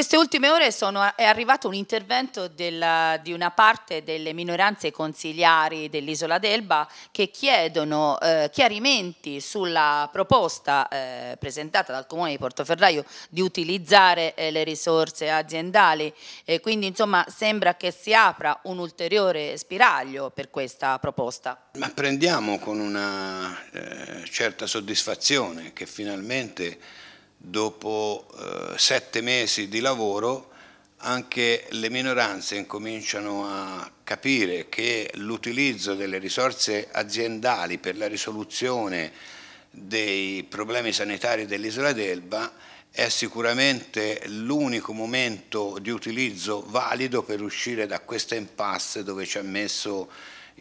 queste ultime ore sono, è arrivato un intervento della, di una parte delle minoranze consigliari dell'isola d'Elba che chiedono eh, chiarimenti sulla proposta eh, presentata dal Comune di Portoferraio di utilizzare eh, le risorse aziendali e quindi insomma sembra che si apra un ulteriore spiraglio per questa proposta. Ma prendiamo con una eh, certa soddisfazione che finalmente dopo eh, sette mesi di lavoro anche le minoranze incominciano a capire che l'utilizzo delle risorse aziendali per la risoluzione dei problemi sanitari dell'isola d'Elba è sicuramente l'unico momento di utilizzo valido per uscire da questa impasse dove ci ha messo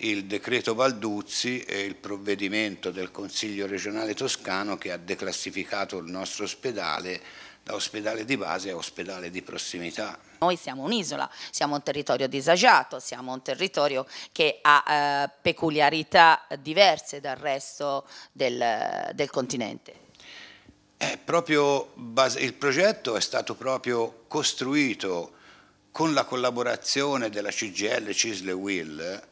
il decreto Balduzzi e il provvedimento del Consiglio regionale toscano che ha declassificato il nostro ospedale da ospedale di base a ospedale di prossimità. Noi siamo un'isola, siamo un territorio disagiato, siamo un territorio che ha eh, peculiarità diverse dal resto del, del continente. Base, il progetto è stato proprio costruito con la collaborazione della CGL, Cisle Will,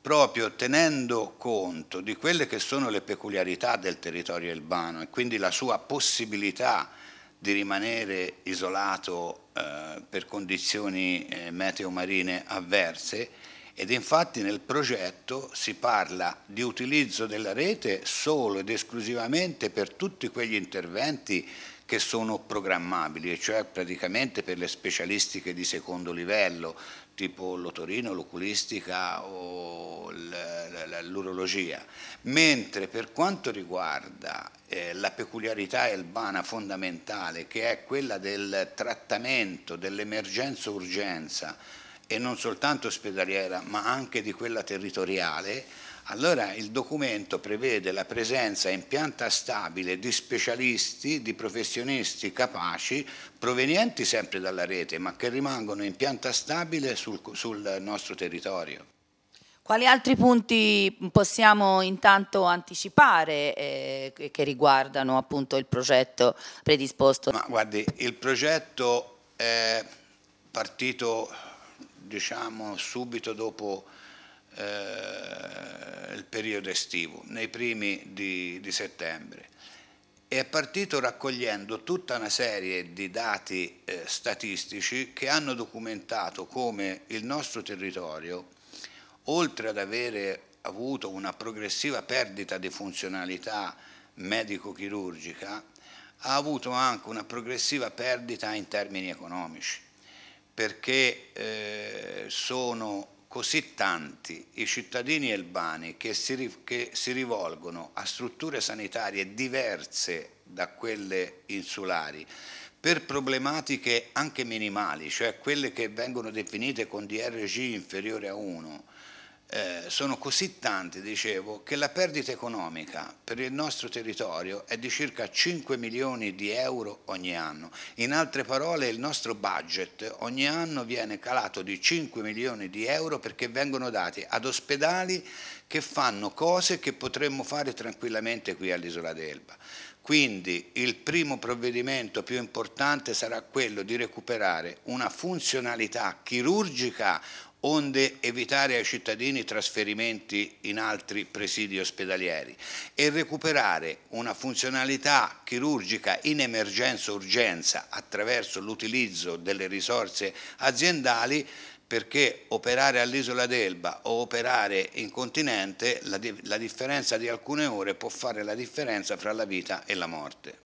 proprio tenendo conto di quelle che sono le peculiarità del territorio elbano e quindi la sua possibilità di rimanere isolato eh, per condizioni eh, meteo-marine avverse ed infatti nel progetto si parla di utilizzo della rete solo ed esclusivamente per tutti quegli interventi che sono programmabili, cioè praticamente per le specialistiche di secondo livello, tipo l'otorino, l'oculistica o l'urologia, mentre per quanto riguarda eh, la peculiarità elbana fondamentale, che è quella del trattamento dell'emergenza-urgenza, e non soltanto ospedaliera, ma anche di quella territoriale, allora il documento prevede la presenza in pianta stabile di specialisti, di professionisti capaci, provenienti sempre dalla rete, ma che rimangono in pianta stabile sul, sul nostro territorio. Quali altri punti possiamo intanto anticipare eh, che riguardano appunto il progetto predisposto? Ma guardi, il progetto è partito diciamo subito dopo eh, il periodo estivo, nei primi di, di settembre è partito raccogliendo tutta una serie di dati eh, statistici che hanno documentato come il nostro territorio, oltre ad avere avuto una progressiva perdita di funzionalità medico-chirurgica, ha avuto anche una progressiva perdita in termini economici, perché eh, sono così tanti i cittadini elbani che si, che si rivolgono a strutture sanitarie diverse da quelle insulari per problematiche anche minimali, cioè quelle che vengono definite con DRG inferiore a 1, eh, sono così tanti, dicevo, che la perdita economica per il nostro territorio è di circa 5 milioni di euro ogni anno. In altre parole il nostro budget ogni anno viene calato di 5 milioni di euro perché vengono dati ad ospedali che fanno cose che potremmo fare tranquillamente qui all'isola d'Elba. Quindi il primo provvedimento più importante sarà quello di recuperare una funzionalità chirurgica onde evitare ai cittadini trasferimenti in altri presidi ospedalieri e recuperare una funzionalità chirurgica in emergenza-urgenza attraverso l'utilizzo delle risorse aziendali perché operare all'isola d'Elba o operare in continente, la, la differenza di alcune ore può fare la differenza fra la vita e la morte.